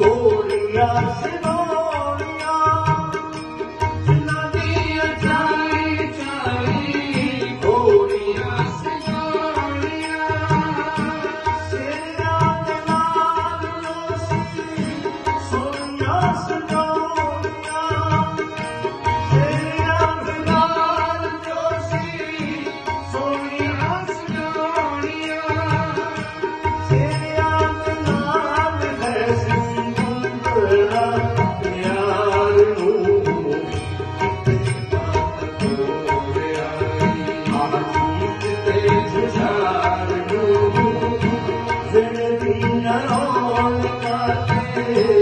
Gloria, Señor. I'm not all that I.